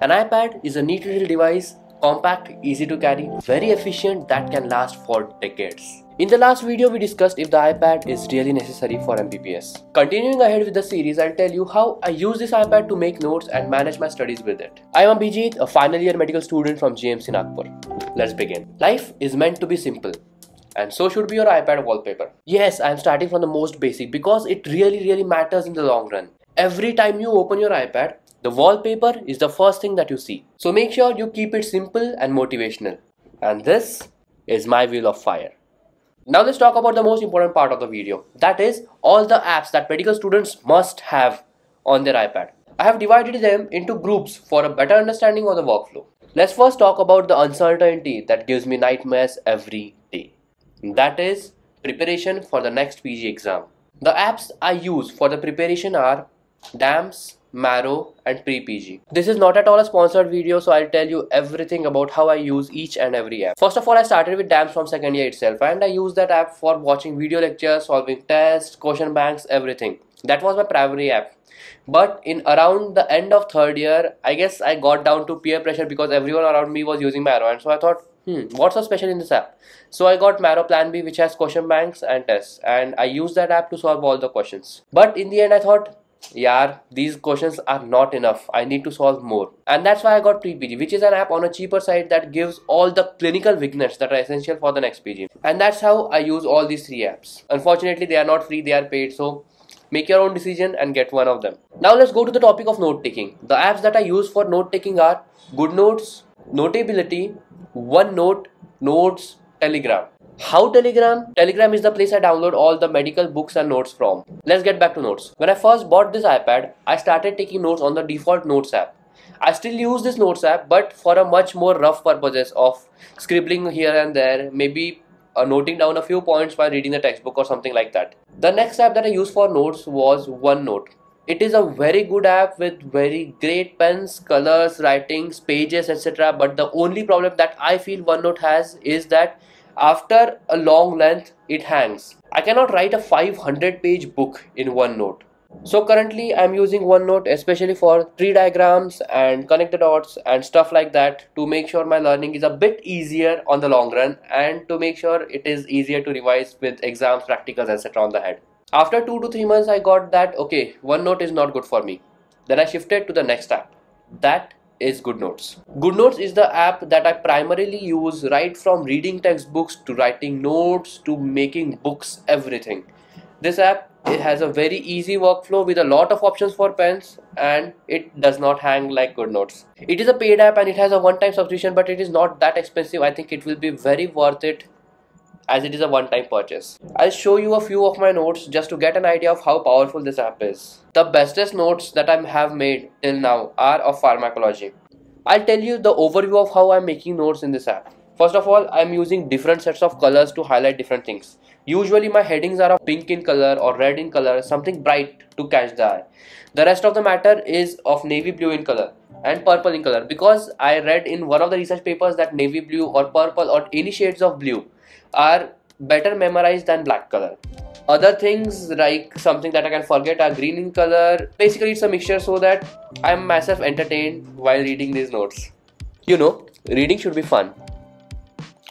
An iPad is a neat little device, compact, easy to carry, very efficient that can last for decades. In the last video, we discussed if the iPad is really necessary for MBBS. Continuing ahead with the series, I'll tell you how I use this iPad to make notes and manage my studies with it. I am Abhijeet, a final year medical student from GMC Nagpur. Let's begin. Life is meant to be simple and so should be your iPad wallpaper. Yes, I am starting from the most basic because it really really matters in the long run. Every time you open your iPad, the wallpaper is the first thing that you see. So make sure you keep it simple and motivational. And this is my will of fire. Now let's talk about the most important part of the video. That is all the apps that medical students must have on their iPad. I have divided them into groups for a better understanding of the workflow. Let's first talk about the uncertainty that gives me nightmares every day. That is preparation for the next PG exam. The apps I use for the preparation are DAMS, Marrow and pre-PG. This is not at all a sponsored video so I'll tell you everything about how I use each and every app. First of all I started with DAMS from second year itself and I use that app for watching video lectures, solving tests, question banks, everything. That was my primary app. But in around the end of third year, I guess I got down to peer pressure because everyone around me was using Marrow and so I thought hmm, what's so special in this app? So I got Marrow Plan B which has question banks and tests and I used that app to solve all the questions. But in the end I thought yeah these questions are not enough. I need to solve more. And that's why i got pre-pg which is an app on a cheaper site that gives all the clinical vignettes that are essential for the next pg and that's how i use all these three apps. Unfortunately they are not free they are paid so make your own decision and get one of them. Now let's go to the topic of note taking. The apps that i use for note taking are goodnotes notability onenote notes telegram how Telegram? Telegram is the place I download all the medical books and notes from. Let's get back to notes. When I first bought this iPad, I started taking notes on the default Notes app. I still use this Notes app, but for a much more rough purposes of scribbling here and there, maybe uh, noting down a few points while reading the textbook or something like that. The next app that I used for notes was OneNote. It is a very good app with very great pens, colors, writings, pages, etc. But the only problem that I feel OneNote has is that after a long length, it hangs. I cannot write a 500 page book in OneNote. So currently I'm using OneNote especially for tree diagrams and connect the dots and stuff like that to make sure my learning is a bit easier on the long run and to make sure it is easier to revise with exams, practicals etc on the head. After 2 to 3 months I got that okay OneNote is not good for me. Then I shifted to the next app. That is GoodNotes. GoodNotes is the app that I primarily use right from reading textbooks to writing notes to making books, everything. This app it has a very easy workflow with a lot of options for pens and it does not hang like GoodNotes. It is a paid app and it has a one-time subscription but it is not that expensive. I think it will be very worth it as it is a one-time purchase. I'll show you a few of my notes just to get an idea of how powerful this app is. The bestest notes that I have made till now are of pharmacology. I'll tell you the overview of how I'm making notes in this app. First of all, I'm using different sets of colors to highlight different things. Usually my headings are of pink in color or red in color, something bright to catch the eye. The rest of the matter is of navy blue in color and purple in color because I read in one of the research papers that navy blue or purple or any shades of blue are better memorized than black color. Other things like something that I can forget are green in color. Basically, it's a mixture so that I'm myself entertained while reading these notes. You know, reading should be fun.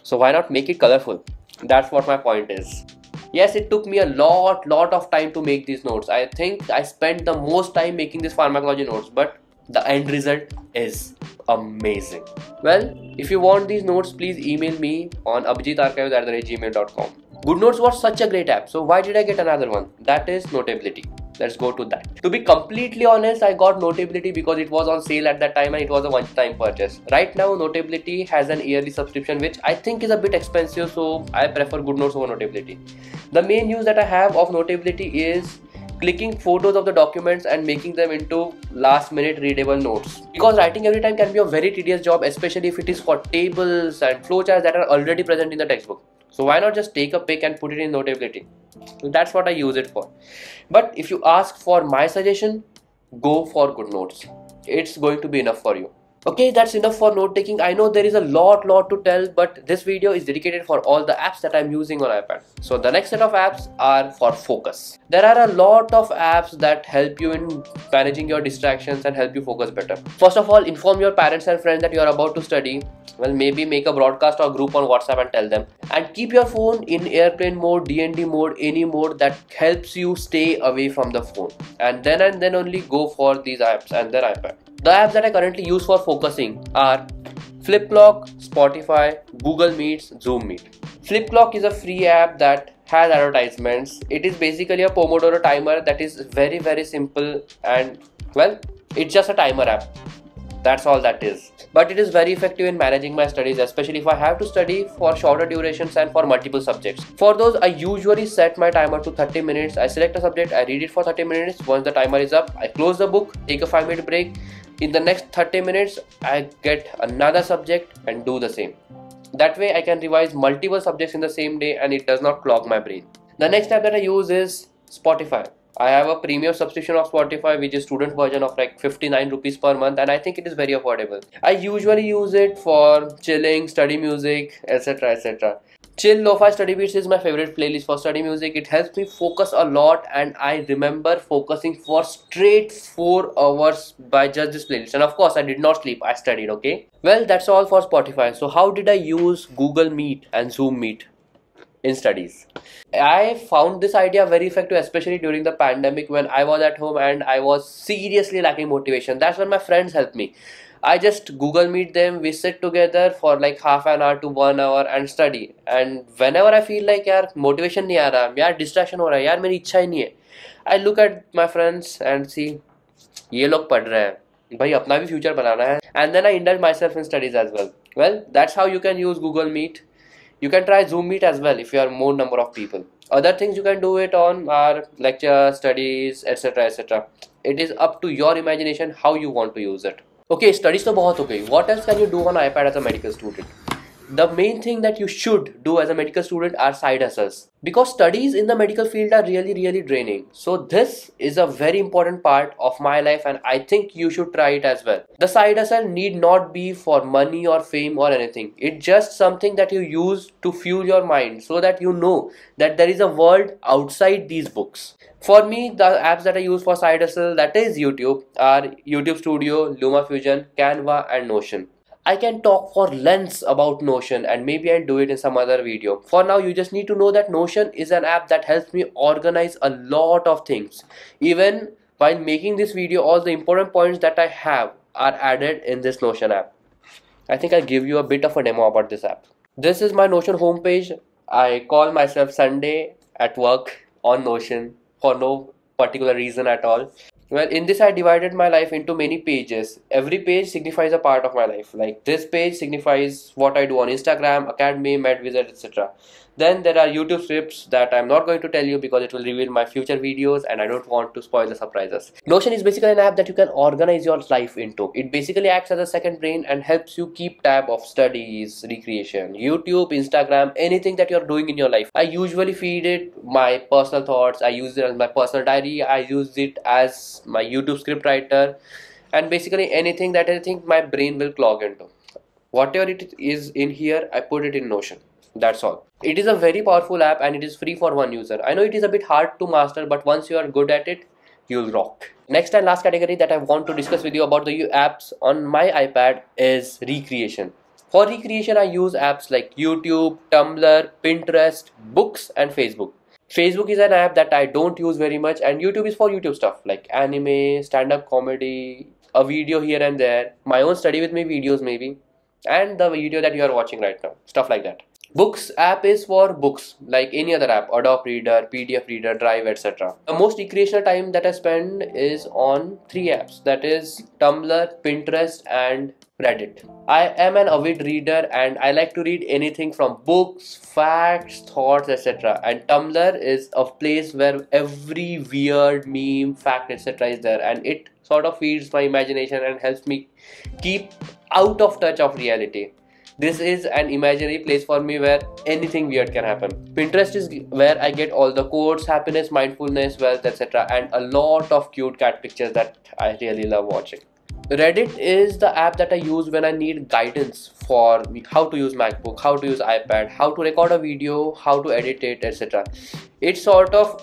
So why not make it colorful? That's what my point is. Yes, it took me a lot, lot of time to make these notes. I think I spent the most time making these pharmacology notes, but the end result is amazing. Well, if you want these notes, please email me on abhijeetarchives at gmail.com. GoodNotes was such a great app, so why did I get another one? That is Notability. Let's go to that. To be completely honest, I got Notability because it was on sale at that time and it was a one time purchase. Right now, Notability has an yearly subscription which I think is a bit expensive, so I prefer GoodNotes over Notability. The main use that I have of Notability is clicking photos of the documents and making them into last minute readable notes. Because writing every time can be a very tedious job especially if it is for tables and flowcharts that are already present in the textbook. So why not just take a pic and put it in notability? That's what i use it for. But if you ask for my suggestion go for good notes. it's going to be enough for you Okay, that's enough for note taking. I know there is a lot lot to tell, but this video is dedicated for all the apps that I'm using on iPad. So the next set of apps are for focus. There are a lot of apps that help you in managing your distractions and help you focus better. First of all, inform your parents and friends that you are about to study. Well, maybe make a broadcast or group on WhatsApp and tell them. And keep your phone in airplane mode, DND mode, any mode that helps you stay away from the phone. And then and then only go for these apps and then iPad. The apps that I currently use for focusing are FlipClock, Spotify, Google Meets, Zoom Meet. FlipClock is a free app that has advertisements. It is basically a Pomodoro timer that is very very simple and well, it's just a timer app. That's all that is. But it is very effective in managing my studies, especially if I have to study for shorter durations and for multiple subjects. For those, I usually set my timer to 30 minutes. I select a subject, I read it for 30 minutes. Once the timer is up, I close the book, take a 5 minute break, in the next 30 minutes I get another subject and do the same. That way I can revise multiple subjects in the same day and it does not clog my brain. The next app that I use is Spotify. I have a premium subscription of Spotify which is student version of like 59 rupees per month and I think it is very affordable. I usually use it for chilling, study music, etc. etc. Chill Lo-Fi Study Beats is my favorite playlist for study music. It helps me focus a lot and I remember focusing for straight 4 hours by just this playlist. And of course I did not sleep, I studied, okay? Well, that's all for Spotify. So how did I use Google Meet and Zoom Meet in studies? I found this idea very effective, especially during the pandemic when I was at home and I was seriously lacking motivation. That's when my friends helped me. I just Google Meet them. We sit together for like half an hour to one hour and study. And whenever I feel like यार motivation नहीं आ रहा यार distraction हो रहा है यार मेरी इच्छा ही नहीं है I look at my friends and see ये लोग पढ़ रहे हैं भाई अपना भी फ्यूचर बनाना है and then I indulge myself in studies as well. Well, that's how you can use Google Meet. You can try Zoom Meet as well if you are more number of people. Other things you can do it on are lecture, studies, etc. etc. It is up to your imagination how you want to use it. Okay studies तो बहुत हो गई. What else can you do on iPad as a medical student The main thing that you should do as a medical student are side hustles. Because studies in the medical field are really really draining. So this is a very important part of my life and i think you should try it as well. The side hustle need not be for money or fame or anything. It's just something that you use to fuel your mind so that you know that there is a world outside these books. For me the apps that i use for side hustle that is youtube are youtube studio lumafusion canva and notion I can talk for lengths about Notion and maybe I'll do it in some other video. For now, you just need to know that Notion is an app that helps me organize a lot of things. Even while making this video, all the important points that I have are added in this Notion app. I think I'll give you a bit of a demo about this app. This is my Notion homepage. I call myself Sunday at work on Notion for no particular reason at all. Well, in this I divided my life into many pages. Every page signifies a part of my life. Like this page signifies what I do on Instagram, Academy, MedVisit, etc. Then there are YouTube scripts that I'm not going to tell you because it will reveal my future videos and I don't want to spoil the surprises. Notion is basically an app that you can organize your life into. It basically acts as a second brain and helps you keep tab of studies, recreation, YouTube, Instagram, anything that you're doing in your life. I usually feed it my personal thoughts. I use it as my personal diary. I use it as my YouTube script writer and basically anything that I think my brain will clog into. Whatever it is in here, I put it in Notion that's all. It is a very powerful app and it is free for one user. I know it is a bit hard to master but once you are good at it you'll rock. Next and last category that i want to discuss with you about the apps on my ipad is recreation. For recreation i use apps like youtube tumblr pinterest books and facebook. Facebook is an app that i don't use very much and youtube is for youtube stuff like anime stand-up comedy a video here and there my own study with me videos maybe and the video that you are watching right now stuff like that Books app is for books like any other app, Adobe Reader, PDF Reader, Drive, etc. The most recreational time that I spend is on three apps that is Tumblr, Pinterest, and Reddit. I am an avid reader and I like to read anything from books, facts, thoughts, etc. And Tumblr is a place where every weird meme, fact, etc. is there and it sort of feeds my imagination and helps me keep out of touch of reality. This is an imaginary place for me where anything weird can happen. Pinterest is where i get all the quotes happiness mindfulness wealth etc and a lot of cute cat pictures that i really love watching. Reddit is the app that I use when I need guidance for how to use MacBook, how to use iPad, how to record a video, how to edit it, etc. It's sort of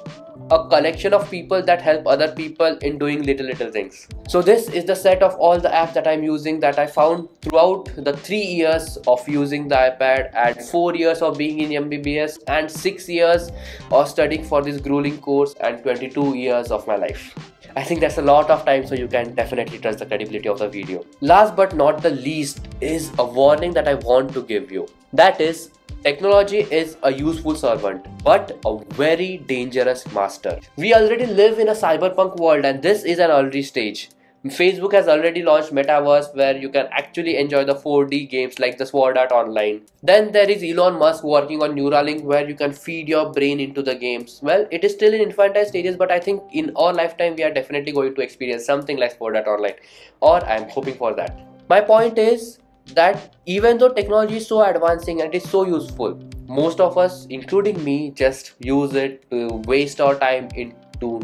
a collection of people that help other people in doing little little things so this is the set of all the apps that i'm using that i found throughout the three years of using the ipad and four years of being in mbbs and six years of studying for this grueling course and 22 years of my life I think that's a lot of time so you can definitely trust the credibility of the video. Last but not the least is a warning that I want to give you. That is Technology is a useful servant, but a very dangerous master. We already live in a cyberpunk world and this is an early stage. Facebook has already launched Metaverse where you can actually enjoy the 4D games like the Sword Art Online. Then there is Elon Musk working on Neuralink where you can feed your brain into the games. Well, it is still in infantile stages but I think in our lifetime we are definitely going to experience something like Sword Art Online or I am hoping for that. My point is that even though technology is so advancing and it is so useful most of us including me just use it to waste our time into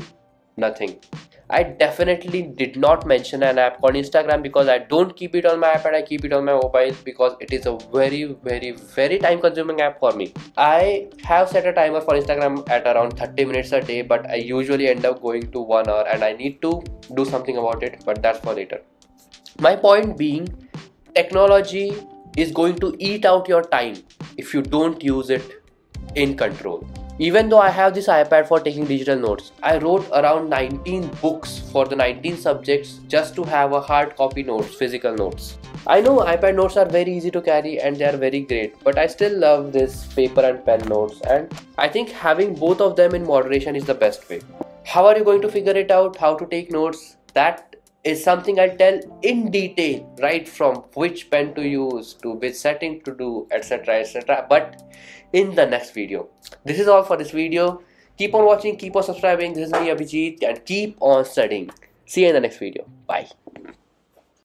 nothing I definitely did not mention an app called Instagram because I don't keep it on my iPad, I keep it on my mobile because it is a very, very, very time consuming app for me. I have set a timer for Instagram at around 30 minutes a day, but I usually end up going to one hour and I need to do something about it, but that's for later. My point being, technology is going to eat out your time if you don't use it in control. Even though I have this iPad for taking digital notes, I wrote around 19 books for the 19 subjects just to have a hard copy notes, physical notes. I know iPad notes are very easy to carry and they are very great, but I still love this paper and pen notes and I think having both of them in moderation is the best way. How are you going to figure it out how to take notes? That is something I'll tell in detail, right from which pen to use to which setting to do, etc. etc. But in the next video. This is all for this video. Keep on watching, keep on subscribing. This is me Abhijeet and keep on studying. See you in the next video. Bye.